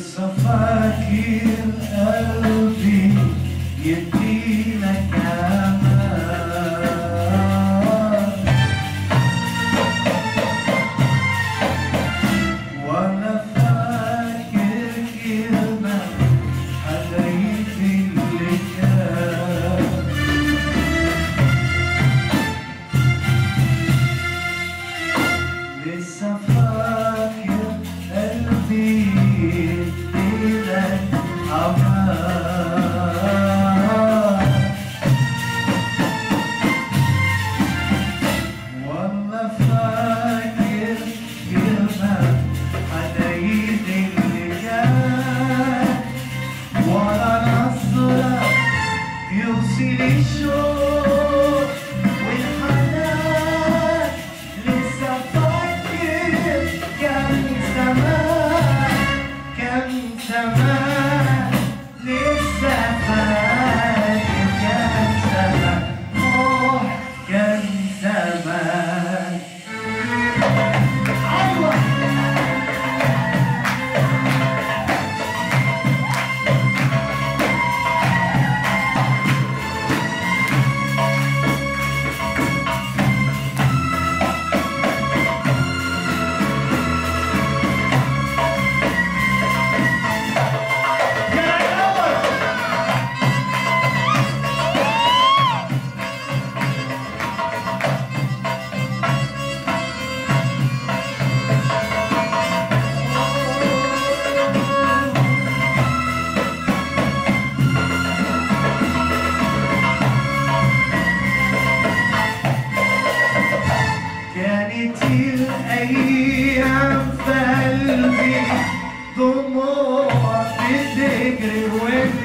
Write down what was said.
Yes, I'm reconciliation. دموع بتجري وانت